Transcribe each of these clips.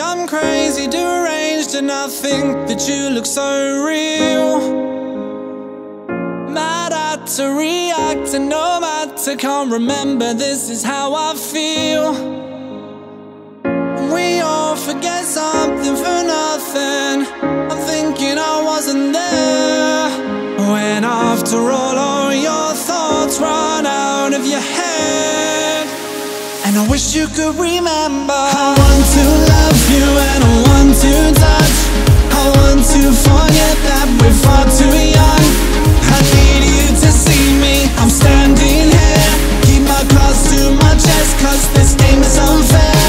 I'm crazy, deranged, and I think that you look so real. Mad at to react, and no matter, can't remember. This is how I feel. And I wish you could remember. I want to love you and I want to touch. I want to forget that we're far too young. I need you to see me. I'm standing here. Keep my cards to my chest, cause this game is unfair.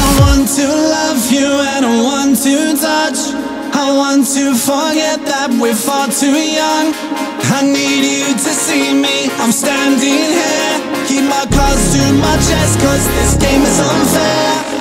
I want to love you and I want to touch. I want to forget that we're far too young. I need you to see me. I'm standing here. Keep my cards to my chest, cause this game is unfair.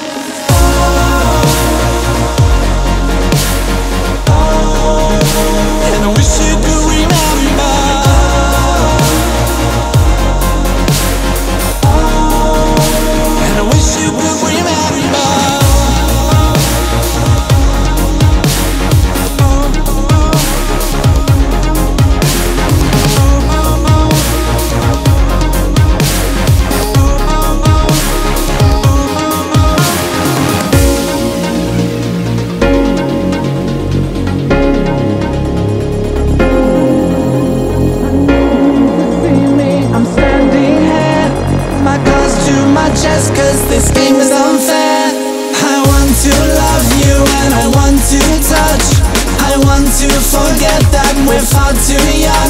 to my chest Cause this game is unfair. I want to love you and I want to touch. I want to forget that we're far too young.